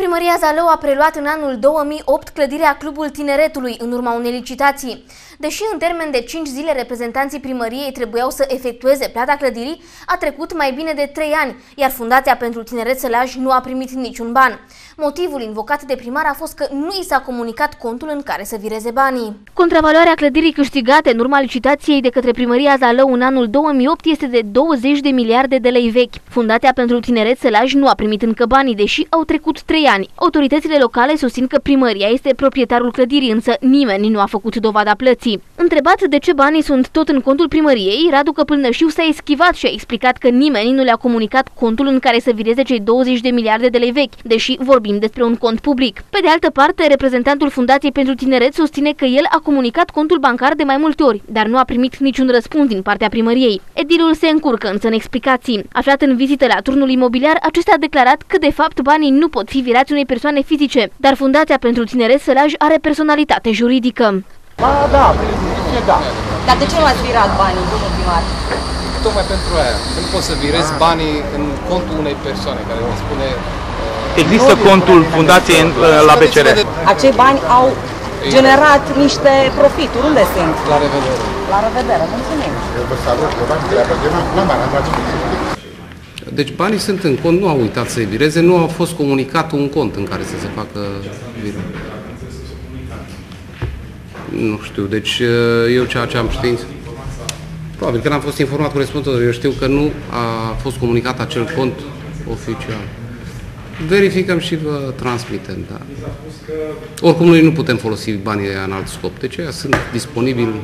Primăria Zalău a preluat în anul 2008 clădirea Clubul Tineretului în urma unei licitații. Deși în termen de 5 zile reprezentanții primăriei trebuiau să efectueze plata clădirii, a trecut mai bine de 3 ani, iar Fundația pentru Tineret Sălaj nu a primit niciun ban. Motivul invocat de primar a fost că nu i s-a comunicat contul în care să vireze banii. Contravaloarea clădirii câștigate în urma licitației de către primăria Zalău în anul 2008 este de 20 de miliarde de lei vechi. Fundația pentru Tineret Sălaj nu a primit încă banii, deși au trecut 3 ani. Autoritățile locale susțin că primăria este proprietarul clădirii, însă nimeni nu a făcut dovada plății. Întrebat de ce banii sunt tot în contul primăriei, Radu Căpâlnășiu s-a eschivat și a explicat că nimeni nu le-a comunicat contul în care să vireze cei 20 de miliarde de lei vechi, deși vorbim despre un cont public. Pe de altă parte, reprezentantul Fundației pentru Tineret susține că el a comunicat contul bancar de mai multe ori, dar nu a primit niciun răspuns din partea primăriei. Edilul se încurcă însă în explicații. Aflat în vizită la turnul imobiliar, acesta a declarat că de fapt banii nu pot fi virați unei persoane fizice, dar Fundația pentru Tineret Sălaj are personalitate juridică. Ba, da, da. Dar de ce nu ați virat banii, domnul primar? Tocmai pentru aia. Nu poți să virezi banii în contul unei persoane care îți spune... uh, Există contul fundației în- la BCR. Acei bani au generat niște profituri. Unde sunt? La revedere. La revedere, mulțumim. Deci banii sunt în cont, nu au uitat să-i vireze, nu a fost comunicat un cont în care să se facă virul. Nu știu, deci eu ceea ce am știință, probabil că n-am fost informat corespunzător, eu știu că nu a fost comunicat acel cont oficial. Verificăm și vă transmitem, da. Oricum noi nu putem folosi banii în alt scop, deci aceia sunt disponibili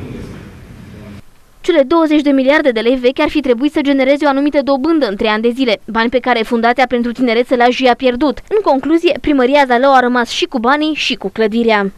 Cele 20 de miliarde de lei vechi ar fi trebuit să genereze o anumită dobândă în 3 ani de zile, bani pe care Fundația pentru Tineret Sălaj i-a pierdut. În concluzie, primăria Zalău a rămas și cu banii și cu clădirea.